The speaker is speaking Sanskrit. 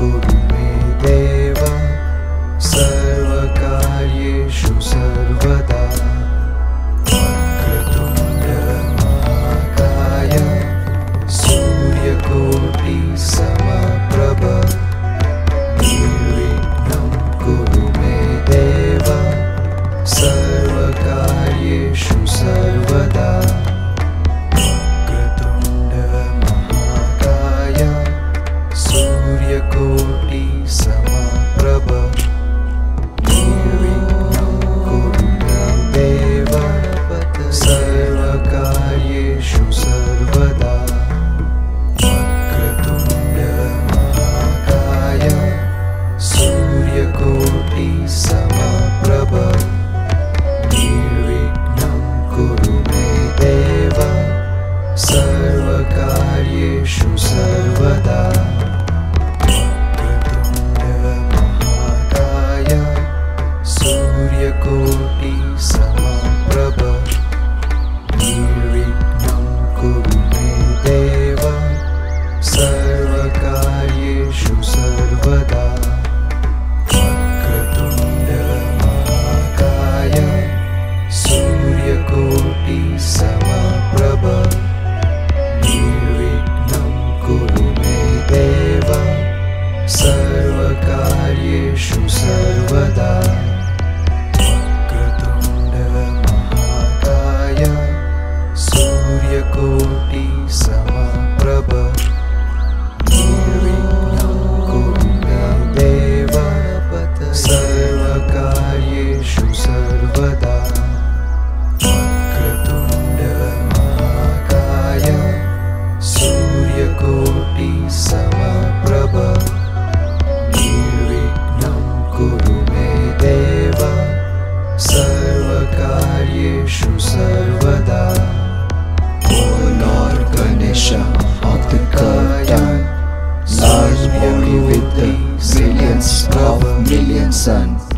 good. कोटि समप्रभ। निर्विघ्नं कुरु मे देव। सर्वकार्येषु सर्व Sun.